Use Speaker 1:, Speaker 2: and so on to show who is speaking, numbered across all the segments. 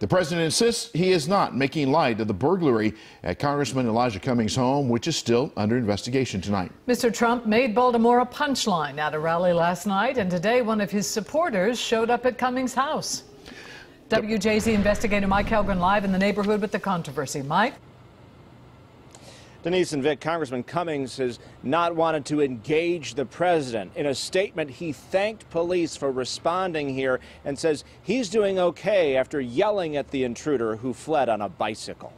Speaker 1: The president insists he is not making light of the burglary at Congressman Elijah Cummings' home, which is still under investigation tonight.
Speaker 2: Mr. Trump made Baltimore a punchline at a rally last night, and today one of his supporters showed up at Cummings' house. WJZ investigator Mike Hellgren live in the neighborhood with the controversy. Mike?
Speaker 3: Denise and Vic, Congressman Cummings has not wanted to engage the president. In a statement, he thanked police for responding here and says he's doing okay after yelling at the intruder who fled on a bicycle.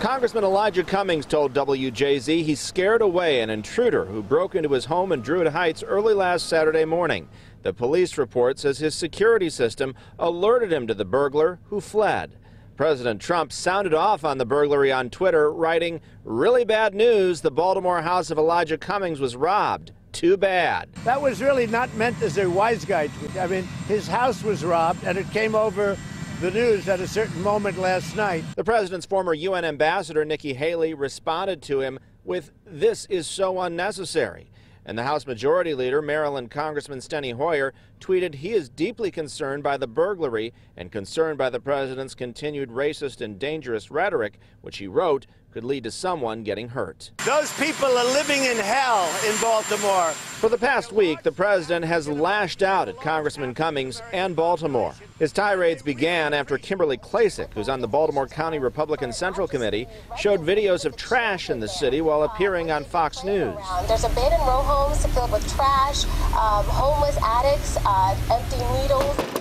Speaker 3: Congressman Elijah Cummings told WJZ he scared away an intruder who broke into his home in Druid Heights early last Saturday morning. The police report says his security system alerted him to the burglar who fled. President Trump sounded off on the burglary on Twitter, writing, Really bad news. The Baltimore house of Elijah Cummings was robbed. Too bad.
Speaker 4: That was really not meant as a wise guy tweet. I mean, his house was robbed, and it came over the news at a certain moment last night.
Speaker 3: The president's former UN ambassador, Nikki Haley, responded to him with, This is so unnecessary. And the House Majority Leader, Maryland Congressman Steny Hoyer, tweeted he is deeply concerned by the burglary and concerned by the president's continued racist and dangerous rhetoric, which he wrote could lead to someone getting hurt.
Speaker 4: Those people are living in hell in Baltimore.
Speaker 3: For the past week, the president has lashed out at Congressman Cummings and Baltimore. His tirades began after Kimberly Klacik, who's on the Baltimore County Republican Central Committee, showed videos of trash in the city while appearing on Fox News.
Speaker 5: There's abandoned row homes filled with trash, um, homeless addicts, uh, empty needles.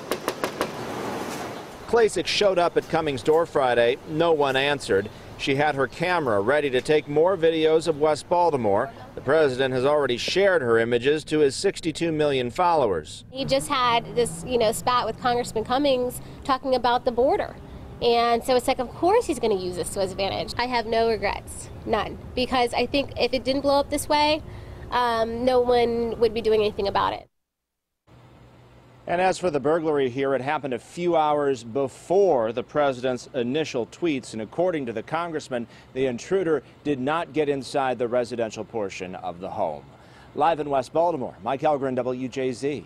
Speaker 3: Klacik showed up at Cummings' door Friday. No one answered. She had her camera ready to take more videos of West Baltimore. The president has already shared her images to his 62 million followers.
Speaker 5: He just had this, you know, spat with Congressman Cummings talking about the border. And so it's like, of course he's going to use this to his advantage. I have no regrets, none, because I think if it didn't blow up this way, um, no one would be doing anything about it.
Speaker 3: And as for the burglary here, it happened a few hours before the president's initial tweets. And according to the congressman, the intruder did not get inside the residential portion of the home. Live in West Baltimore, Mike Hellgren, WJZ.